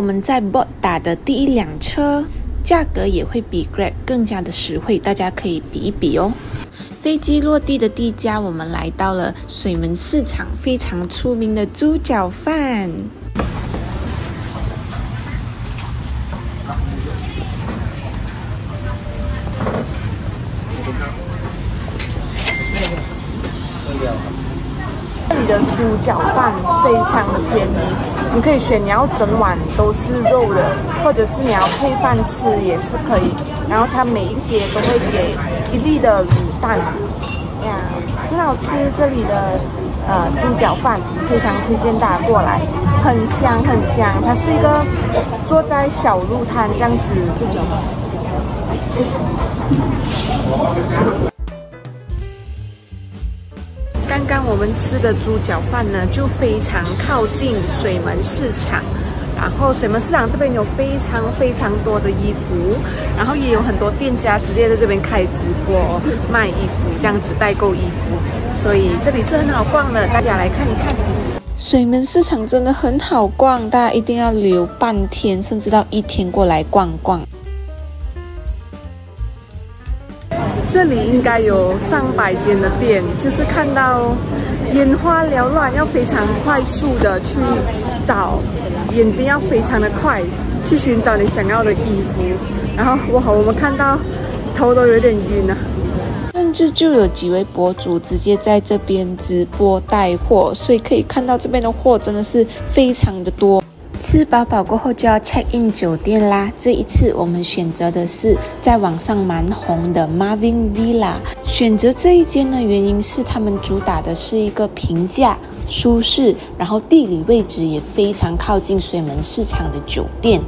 我们在 Bot 打的第一辆车，价格也会比 Grab 更加的实惠，大家可以比一比哦。飞机落地的第一家，我们来到了水门市场非常出名的猪脚饭。这里的猪脚饭非常的便宜，你可以选你要整碗都是肉的，或者是你要配饭吃也是可以。然后它每一碟都会给一粒的卤蛋，呀，很好吃。这里的呃猪脚饭非常推荐大家过来，很香很香。它是一个坐在小路摊这样子。刚刚我们吃的猪脚饭呢，就非常靠近水门市场。然后水门市场这边有非常非常多的衣服，然后也有很多店家直接在这边开直播卖衣服，这样子代购衣服，所以这里是很好逛的，大家来看一看。水门市场真的很好逛，大家一定要留半天甚至到一天过来逛逛。这里应该有上百间的店，就是看到眼花缭乱，要非常快速的去找，眼睛要非常的快去寻找你想要的衣服。然后哇，我们看到头都有点晕啊！甚至就有几位博主直接在这边直播带货，所以可以看到这边的货真的是非常的多。吃饱饱过后就要 check in 酒店啦。这一次我们选择的是在网上蛮红的 Marvin Villa。选择这一间的原因是他们主打的是一个平价、舒适，然后地理位置也非常靠近水门市场的酒店。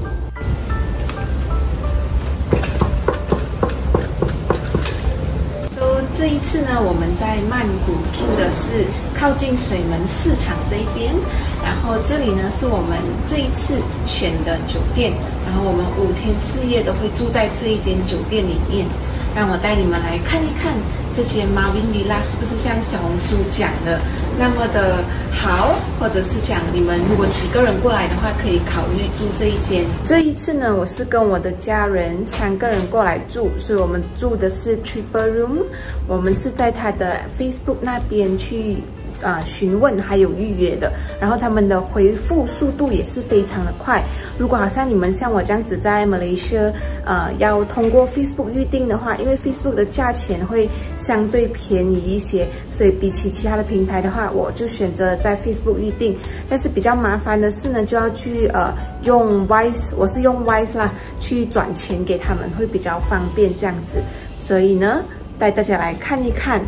这一次呢，我们在曼谷住的是靠近水门市场这一边，然后这里呢是我们这一次选的酒店，然后我们五天四夜都会住在这一间酒店里面。让我带你们来看一看这间 Marvin Villa 是不是像小红书讲的那么的好，或者是讲你们如果几个人过来的话，可以考虑住这一间。这一次呢，我是跟我的家人三个人过来住，所以我们住的是 Triple Room，我们是在他的 Facebook 那边去。啊，询问还有预约的，然后他们的回复速度也是非常的快。如果好像你们像我这样子在马来西亚，呃，要通过 Facebook 预定的话，因为 Facebook 的价钱会相对便宜一些，所以比起其他的平台的话，我就选择在 Facebook 预定。但是比较麻烦的是呢，就要去呃用 Wise，我是用 Wise 啦，去转钱给他们会比较方便这样子。所以呢，带大家来看一看。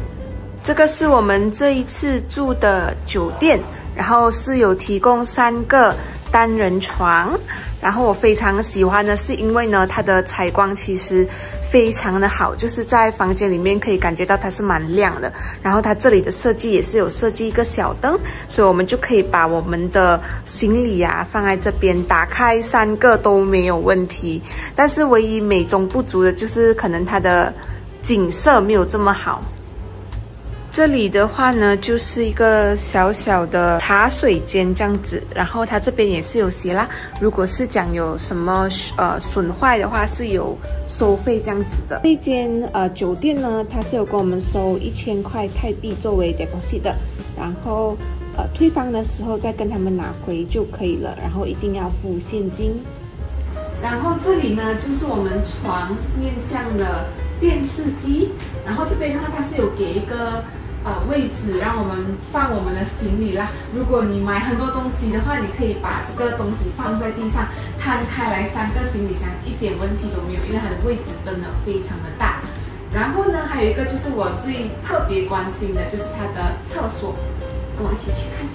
这个是我们这一次住的酒店，然后是有提供三个单人床，然后我非常喜欢的是因为呢，它的采光其实非常的好，就是在房间里面可以感觉到它是蛮亮的，然后它这里的设计也是有设计一个小灯，所以我们就可以把我们的行李啊放在这边，打开三个都没有问题。但是唯一美中不足的就是可能它的景色没有这么好。这里的话呢，就是一个小小的茶水间这样子，然后它这边也是有写啦。如果是讲有什么呃损坏的话，是有收费这样子的。这间呃酒店呢，它是有跟我们收一千块泰币作为 deposit 的，然后呃退房的时候再跟他们拿回就可以了，然后一定要付现金。然后这里呢，就是我们床面向的电视机，然后这边的话，它是有给一个。呃，位置让我们放我们的行李啦。如果你买很多东西的话，你可以把这个东西放在地上，摊开来三个行李箱，一点问题都没有，因为它的位置真的非常的大。然后呢，还有一个就是我最特别关心的，就是它的厕所，跟我一起去看。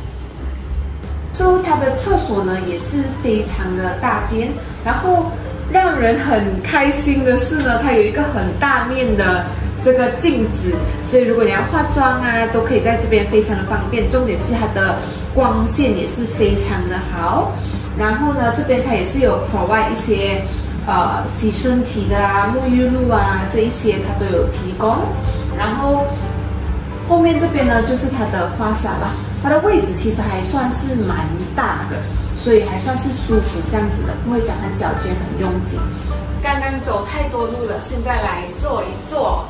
说它的厕所呢也是非常的大间，然后让人很开心的是呢，它有一个很大面的。这个镜子，所以如果你要化妆啊，都可以在这边非常的方便。重点是它的光线也是非常的好。然后呢，这边它也是有 provide 一些呃洗身体的啊、沐浴露啊这一些，它都有提供。然后后面这边呢，就是它的花洒了。它的位置其实还算是蛮大的，所以还算是舒服这样子的，不会讲很小间很拥挤。刚刚走太多路了，现在来坐一坐。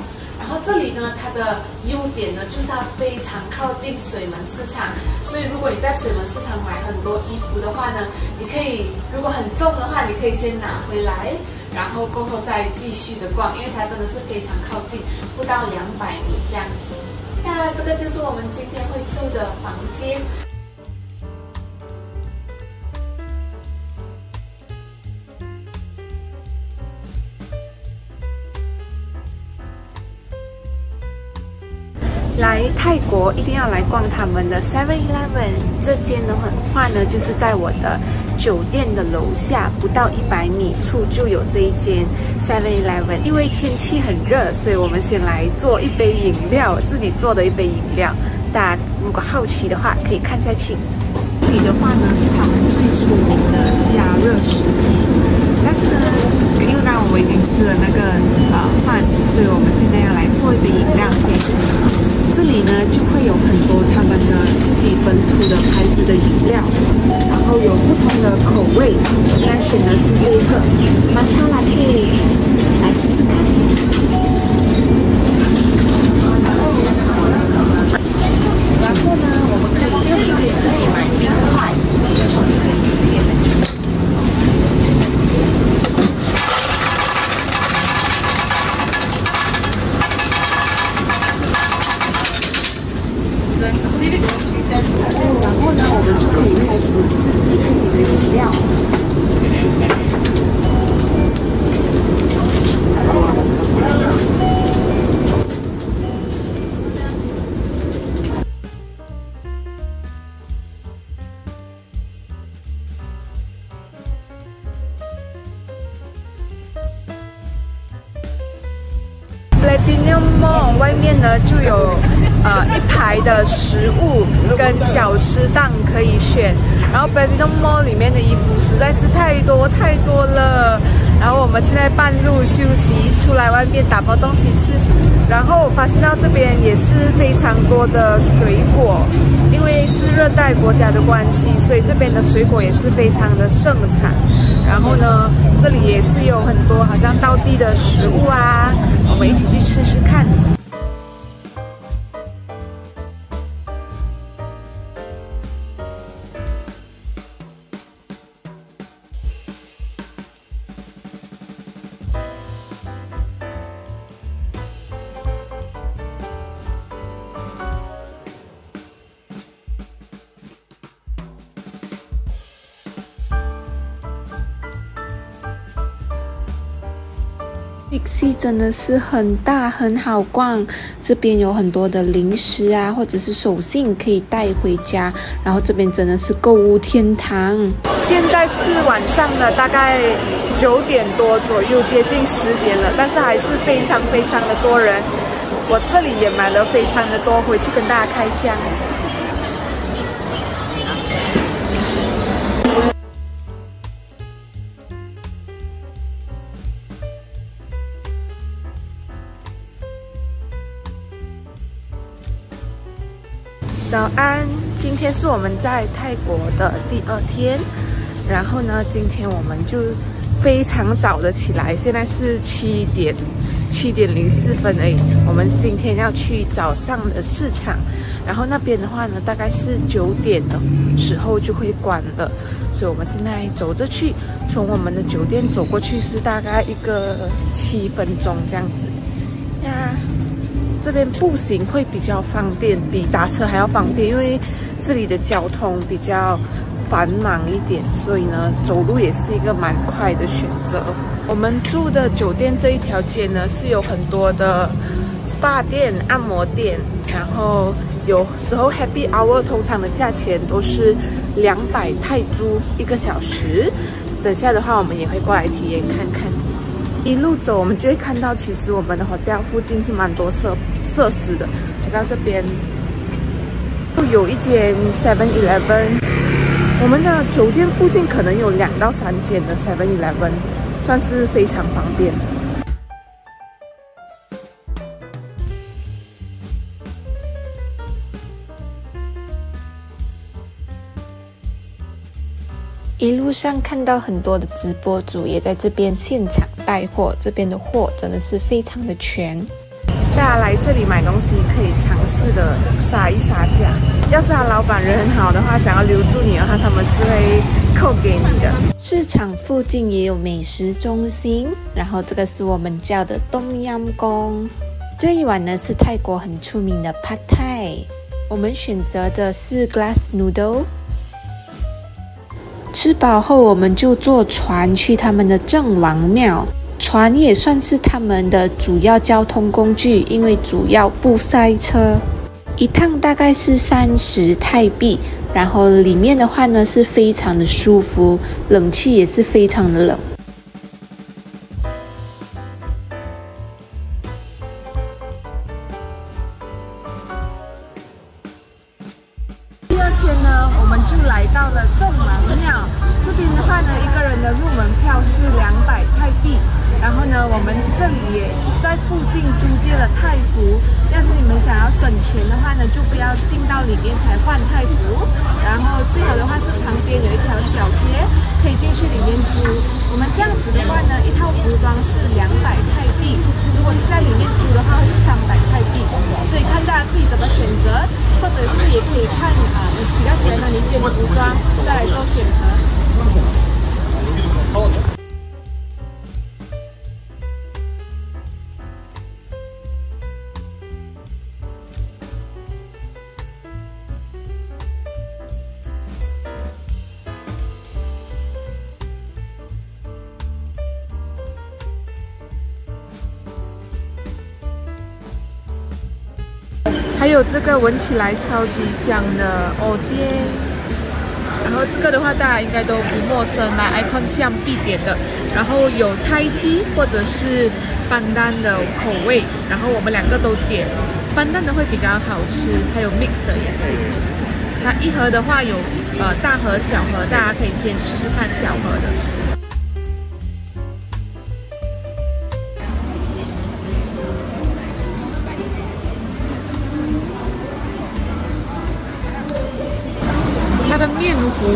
然后这里呢，它的优点呢就是它非常靠近水门市场，所以如果你在水门市场买很多衣服的话呢，你可以如果很重的话，你可以先拿回来，然后过后再继续的逛，因为它真的是非常靠近，不到两百米这样子。那这个就是我们今天会住的房间。来泰国一定要来逛他们的 Seven Eleven，这间的话呢，就是在我的酒店的楼下，不到一百米处就有这一间 Seven Eleven。因为天气很热，所以我们先来做一杯饮料，自己做的一杯饮料。大家如果好奇的话，可以看下去。这里的话呢，是他们最出名的加热食品，但是呢，因为刚刚我们已经吃了那个呃饭，选的是这个马莎拉蒂，来试试看。然后呢，我们可以这里可以自己买冰块，这种。然后呢，我们就可以开始自制自己的饮料。然后 Platinum Mall 里面的衣服实在是太多太多了。然后我们现在半路休息，出来外面打包东西吃。然后我发现到这边也是非常多的水果，因为是热带国家的关系，所以这边的水果也是非常的盛产。然后呢，这里也是有很多好像当地的食物啊，我们一起去吃吃看。Dixie 真的是很大，很好逛。这边有很多的零食啊，或者是手信可以带回家。然后这边真的是购物天堂。现在是晚上的大概九点多左右，接近十点了，但是还是非常非常的多人。我这里也买了非常的多，回去跟大家开箱。安，今天是我们在泰国的第二天，然后呢，今天我们就非常早的起来，现在是七点七点零四分而已。我们今天要去早上的市场，然后那边的话呢，大概是九点的时候就会关了，所以我们现在走着去，从我们的酒店走过去是大概一个七分钟这样子呀。这边步行会比较方便，比打车还要方便，因为这里的交通比较繁忙一点，所以呢，走路也是一个蛮快的选择。我们住的酒店这一条街呢，是有很多的 SPA 店、按摩店，然后有时候 Happy Hour 通常的价钱都是两百泰铢一个小时。等下的话，我们也会过来体验看看。一路走，我们就会看到，其实我们的 hotel 附近是蛮多设设施的，好像这边就有一间 Seven Eleven，我们的酒店附近可能有两到三间的 Seven Eleven，算是非常方便。一路上看到很多的直播主也在这边现场带货，这边的货真的是非常的全。大家来这里买东西可以尝试的杀一杀价，要是他老板人很好的话，想要留住你的话，他们是会扣给你的。市场附近也有美食中心，然后这个是我们叫的东阳宫。这一碗呢是泰国很出名的 Pad Thai，我们选择的是 Glass Noodle。吃饱后，我们就坐船去他们的郑王庙。船也算是他们的主要交通工具，因为主要不塞车。一趟大概是三十泰币，然后里面的话呢是非常的舒服，冷气也是非常的冷。是两百泰币。然后呢，我们这里也在附近租借了泰服。要是你们想要省钱的话呢，就不要进到里面才换泰服。然后最好的话是旁边有一条小街，可以进去里面租。我们这样子的话呢，一套服装是两百泰币。如果是在里面租的话，会是三百这个闻起来超级香的藕煎，然后这个的话大家应该都不陌生啦，icon 巷必点的。然后有 Thai tea 或者是班丹的口味，然后我们两个都点，班丹的会比较好吃，还有 mix 的也是。它一盒的话有呃大盒、小盒，大家可以先试试看小盒的。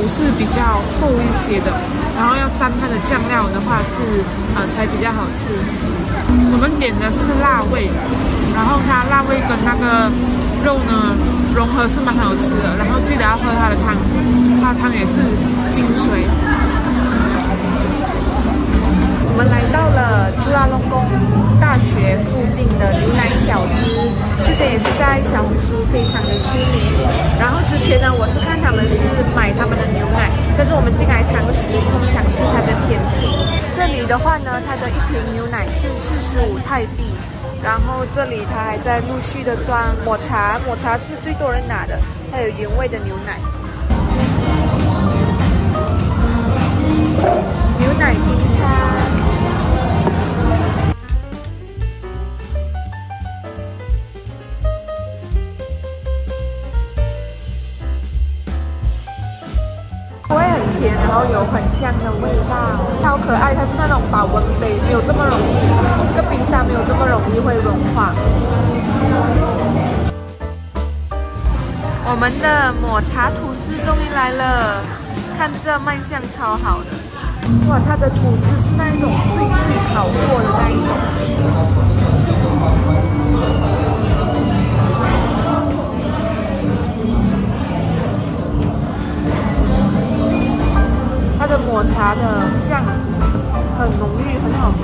是比较厚一些的，然后要沾它的酱料的话是呃才比较好吃。我们点的是辣味，然后它辣味跟那个肉呢融合是蛮好吃的。然后记得要喝它的汤，它的汤也是精髓。我们朱拉隆功大学附近的牛奶小吃，之前也是在小红书非常的出名。然后之前呢，我是看他们是买他们的牛奶，但是我们进来堂食，空想吃它的甜品。这里的话呢，它的一瓶牛奶是四十五泰币。然后这里它还在陆续的装抹茶，抹茶是最多人拿的，还有原味的牛奶。牛奶冰后有很香的味道，超可爱。它是那种保温杯，没有这么容易，这个冰沙没有这么容易会融化。我们的抹茶吐司终于来了，看这卖相超好的，哇！它的吐司是那一种脆脆烤过的那一种。它的抹茶的酱很浓郁，很好吃。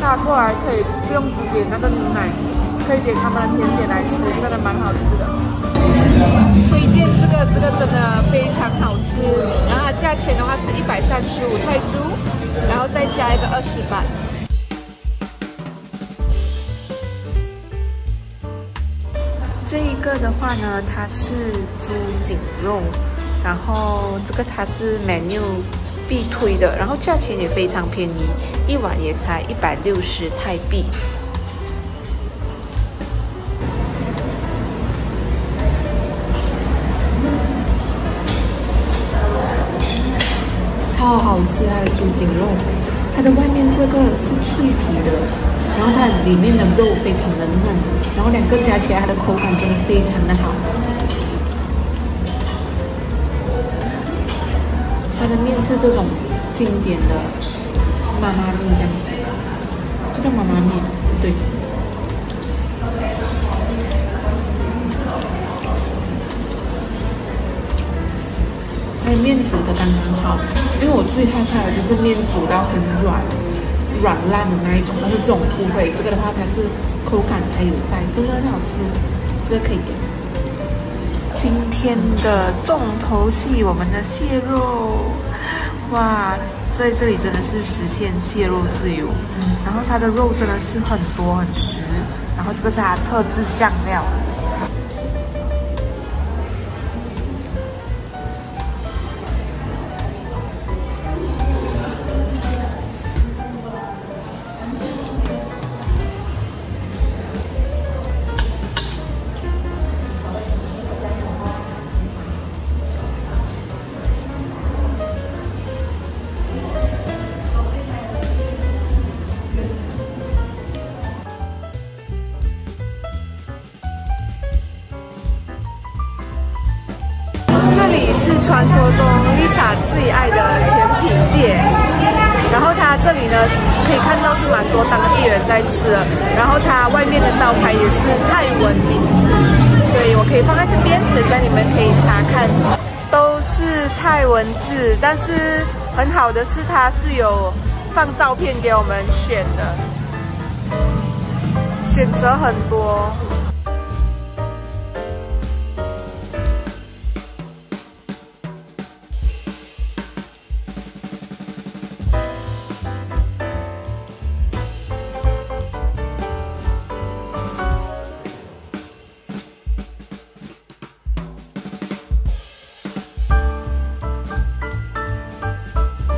大家过来可以不用只点那个牛奶，可以点他们的甜点来吃，真的蛮好吃的。推荐这个，这个真的非常好吃。然后它价钱的话是一百三十五泰铢，然后再加一个二十八。这一个的话呢，它是猪颈肉。然后这个它是 menu 必推的，然后价钱也非常便宜，一碗也才一百六十泰币，超好吃它的猪颈肉，它的外面这个是脆皮的，然后它里面的肉非常的嫩，然后两个加起来它的口感真的非常的好。它的面是这种经典的妈妈面这样子，它叫妈妈面，对。它的面煮的刚刚好，因为我最害怕的就是面煮到很软、软烂的那一种，但是这种不会。这个的话，它是口感还有在，真的很好吃，这个可以点。今天的重头戏，我们的蟹肉，哇，在这里真的是实现蟹肉自由。然后它的肉真的是很多很实，然后这个是它特制酱料。传说中 Lisa 最爱的甜品店，然后它这里呢可以看到是蛮多当地人在吃的，然后它外面的招牌也是泰文名字，所以我可以放在这边，等下你们可以查看，都是泰文字，但是很好的是它是有放照片给我们选的，选择很多。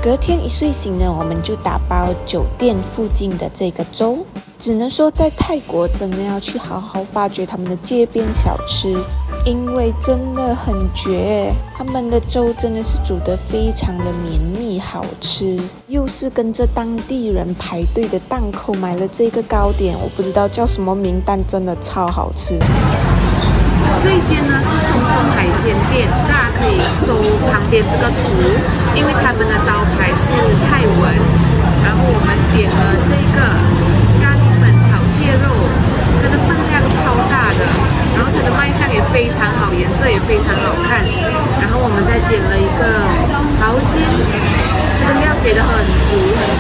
隔天一睡醒呢，我们就打包酒店附近的这个粥。只能说在泰国真的要去好好发掘他们的街边小吃，因为真的很绝。他们的粥真的是煮得非常的绵密好吃，又是跟着当地人排队的档口买了这个糕点，我不知道叫什么名，但真的超好吃。这一间呢是松松海鲜店，大家可以搜旁边这个图，因为他们的招牌是泰文。然后我们点了这个咖喱粉炒蟹肉，它的分量超大的，然后它的卖相也非常好，颜色也非常好看。然后我们再点了一个蚝煎，它的料给的很足。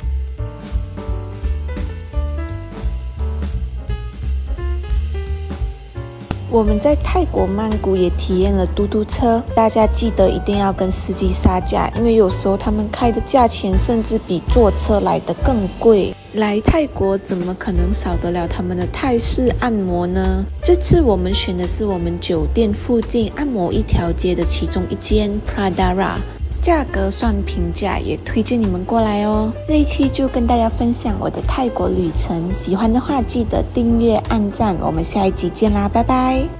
我们在泰国曼谷也体验了嘟嘟车，大家记得一定要跟司机杀价，因为有时候他们开的价钱甚至比坐车来的更贵。来泰国怎么可能少得了他们的泰式按摩呢？这次我们选的是我们酒店附近按摩一条街的其中一间 Pradara。价格算平价，也推荐你们过来哦。这一期就跟大家分享我的泰国旅程，喜欢的话记得订阅、按赞。我们下一集见啦，拜拜。